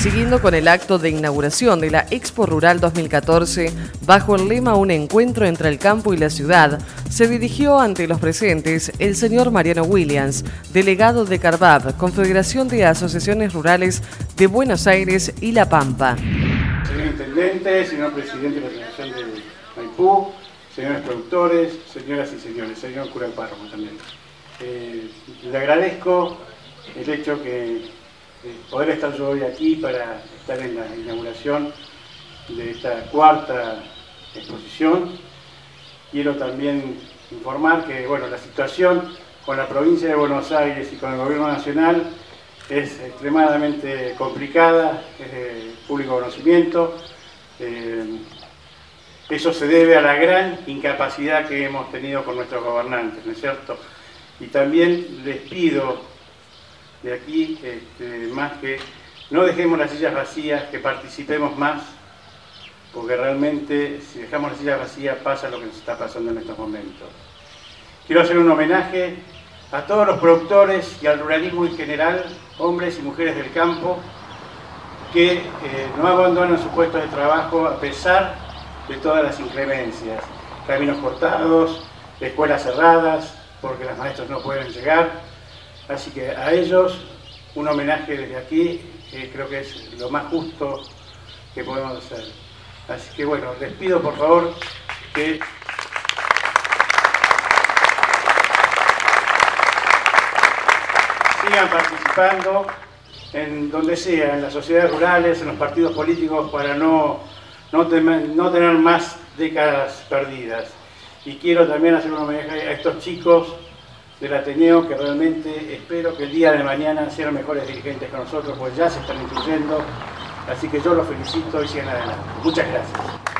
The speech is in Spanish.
Siguiendo con el acto de inauguración de la Expo Rural 2014, bajo el lema Un encuentro entre el campo y la ciudad, se dirigió ante los presentes el señor Mariano Williams, delegado de Carvab, Confederación de Asociaciones Rurales de Buenos Aires y La Pampa. Señor Intendente, señor Presidente de la Asociación de Maipú, señores productores, señoras y señores, señor cura párroco también. Eh, le agradezco el hecho que poder estar yo hoy aquí para estar en la inauguración de esta cuarta exposición. Quiero también informar que bueno, la situación con la provincia de Buenos Aires y con el gobierno nacional es extremadamente complicada, es de público conocimiento. Eh, eso se debe a la gran incapacidad que hemos tenido con nuestros gobernantes, ¿no es cierto? Y también les pido de aquí, este, más que no dejemos las sillas vacías, que participemos más, porque realmente si dejamos las sillas vacías pasa lo que nos está pasando en estos momentos. Quiero hacer un homenaje a todos los productores y al ruralismo en general, hombres y mujeres del campo, que eh, no abandonan su puesto de trabajo a pesar de todas las inclemencias. Caminos cortados, escuelas cerradas, porque los maestros no pueden llegar, Así que a ellos un homenaje desde aquí, creo que es lo más justo que podemos hacer. Así que bueno, les pido por favor que sigan participando en donde sea, en las sociedades rurales, en los partidos políticos, para no, no, tener más décadas perdidas. Y quiero también hacer un homenaje a estos chicos del Ateneo que realmente espero que el día de mañana sean mejores dirigentes que nosotros, pues ya se están incluyendo. Así que yo los felicito y sigan adelante. Muchas gracias.